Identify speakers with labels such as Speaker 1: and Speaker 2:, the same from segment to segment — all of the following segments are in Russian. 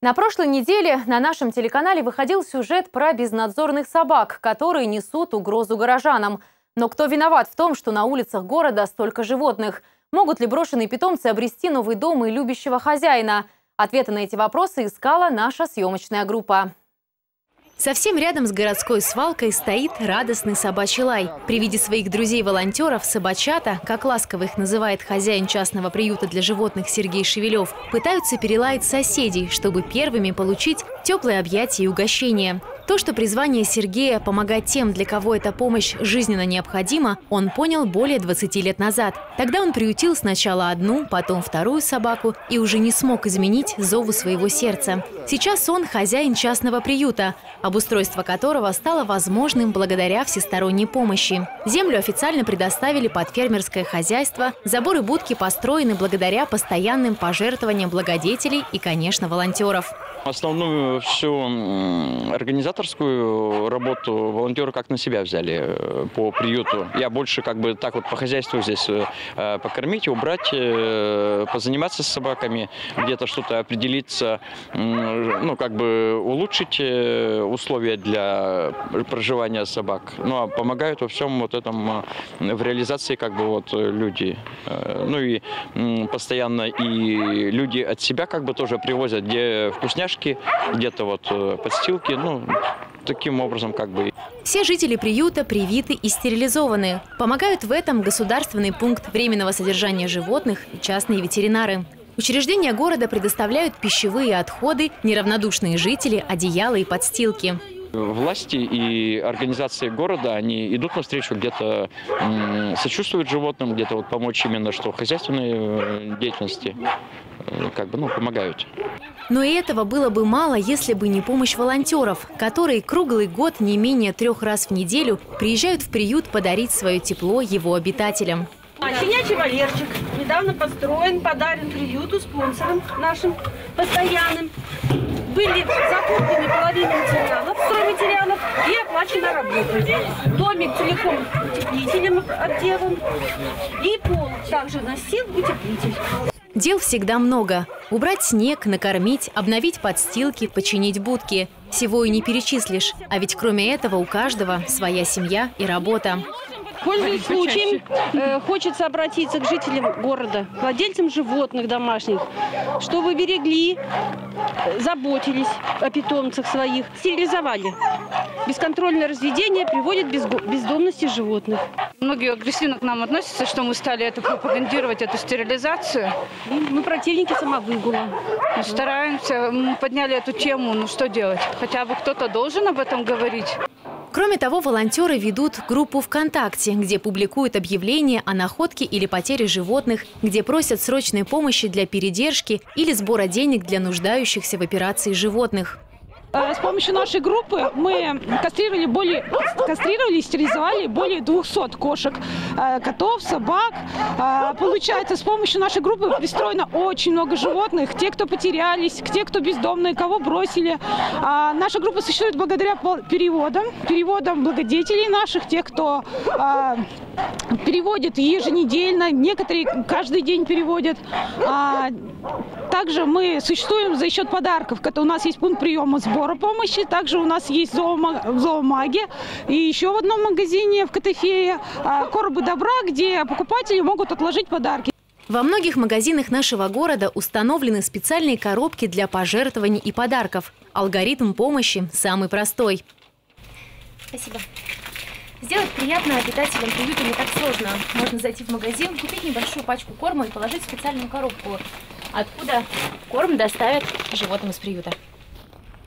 Speaker 1: На прошлой неделе на нашем телеканале выходил сюжет про безнадзорных собак, которые несут угрозу горожанам. Но кто виноват в том, что на улицах города столько животных? Могут ли брошенные питомцы обрести новый дом и любящего хозяина? Ответы на эти вопросы искала наша съемочная группа. Совсем рядом с городской свалкой стоит радостный собачий лай. При виде своих друзей-волонтеров собачата, как ласково их называет хозяин частного приюта для животных Сергей Шевелев, пытаются перелаять соседей, чтобы первыми получить теплые объятия и угощения. То, что призвание Сергея – помогать тем, для кого эта помощь жизненно необходима, он понял более 20 лет назад. Тогда он приютил сначала одну, потом вторую собаку и уже не смог изменить зову своего сердца. Сейчас он хозяин частного приюта, обустройство которого стало возможным благодаря всесторонней помощи. Землю официально предоставили под фермерское хозяйство, заборы будки построены благодаря постоянным пожертвованиям благодетелей и, конечно, волонтеров.
Speaker 2: Основную всю организаторскую работу волонтеры как на себя взяли э, по приюту. Я больше как бы так вот по хозяйству здесь э, покормить, убрать, э, позаниматься с собаками, где-то что-то определиться, ну как бы улучшить условия для проживания собак. Ну а помогают во всем вот этом в реализации как бы вот люди. Ну и постоянно и люди от себя как бы тоже привозят, где вкусняшки подушки, где-то вот э, подстилки, ну, таким образом как бы.
Speaker 1: Все жители приюта привиты и стерилизованы. Помогают в этом государственный пункт временного содержания животных и частные ветеринары. Учреждения города предоставляют пищевые отходы, неравнодушные жители, одеяла и подстилки.
Speaker 2: Власти и организации города, они идут навстречу, где-то сочувствуют животным, где-то вот помочь именно что хозяйственной э, деятельности, э, как бы, ну, помогают.
Speaker 1: Но и этого было бы мало, если бы не помощь волонтеров, которые круглый год не менее трех раз в неделю приезжают в приют подарить свое тепло его обитателям.
Speaker 3: Щенячий вольерчик недавно построен, подарен приюту спонсором нашим постоянным. Были закуплены половина материалов, стройматериалов и оплачена работа. Домик целиком утеплителем отделан и пол также носил утеплитель.
Speaker 1: Дел всегда много. Убрать снег, накормить, обновить подстилки, починить будки. Всего и не перечислишь. А ведь кроме этого у каждого своя семья и работа.
Speaker 3: Пользуясь случаем, э, хочется обратиться к жителям города, владельцам животных домашних, чтобы берегли, заботились о питомцах своих, стерилизовали. Бесконтрольное разведение приводит к бездомности животных.
Speaker 4: Многие агрессивно к нам относятся, что мы стали это пропагандировать, эту стерилизацию.
Speaker 3: Мы противники самовыгула.
Speaker 4: Мы стараемся, мы подняли эту тему, ну что делать? Хотя бы кто-то должен об этом говорить.
Speaker 1: Кроме того, волонтеры ведут группу ВКонтакте, где публикуют объявления о находке или потере животных, где просят срочной помощи для передержки или сбора денег для нуждающихся в операции животных.
Speaker 5: Э, с помощью нашей группы мы кастрировали, более, кастрировали и стерилизовали более 200 кошек, э, котов, собак. Э, получается, с помощью нашей группы пристроено очень много животных. Те, кто потерялись, те, кто бездомные, кого бросили. Наша группа существует благодаря переводам, переводам благодетелей наших, тех, кто переводит еженедельно, некоторые каждый день переводят. Также мы существуем за счет подарков. У нас есть пункт приема сбора помощи. Также у нас есть зоомаги. И еще в одном магазине в Котофее а, коробы добра, где покупатели могут отложить подарки.
Speaker 1: Во многих магазинах нашего города установлены специальные коробки для пожертвований и подарков. Алгоритм помощи самый простой. Спасибо. Сделать приятно обитателям приюта не так сложно. Можно зайти в магазин, купить небольшую пачку корма и положить в специальную коробку откуда корм доставят животным из приюта.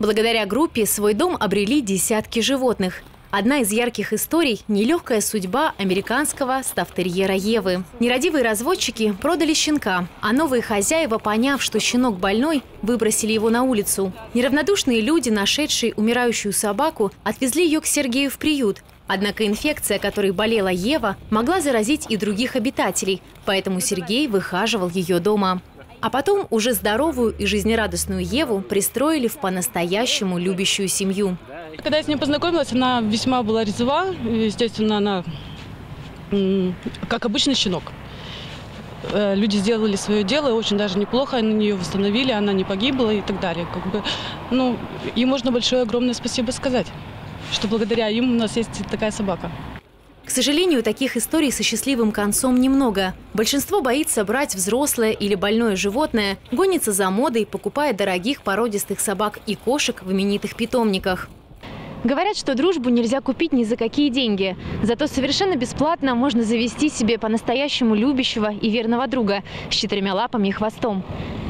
Speaker 1: Благодаря группе свой дом обрели десятки животных. Одна из ярких историй – нелегкая судьба американского стафтерьера Евы. Нерадивые разводчики продали щенка, а новые хозяева, поняв, что щенок больной, выбросили его на улицу. Неравнодушные люди, нашедшие умирающую собаку, отвезли ее к Сергею в приют. Однако инфекция, которой болела Ева, могла заразить и других обитателей, поэтому Сергей выхаживал ее дома. А потом уже здоровую и жизнерадостную Еву пристроили в по-настоящему любящую семью.
Speaker 5: Когда я с ней познакомилась, она весьма была резва. Естественно, она как обычный щенок.
Speaker 6: э, люди сделали свое дело, очень даже неплохо, они ее восстановили, она не погибла и так далее. Как бы, ну, им можно большое, огромное спасибо сказать, что благодаря им у нас есть такая собака.
Speaker 1: К сожалению, таких историй со счастливым концом немного. Большинство боится брать взрослое или больное животное, гонится за модой, покупая дорогих породистых собак и кошек в именитых питомниках. Говорят, что дружбу нельзя купить ни за какие деньги. Зато совершенно бесплатно можно завести себе по-настоящему любящего и верного друга с четырьмя лапами и хвостом.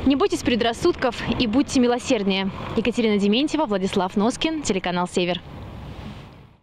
Speaker 1: Не бойтесь предрассудков и будьте милосерднее. Екатерина Дементьева, Владислав Носкин, телеканал «Север».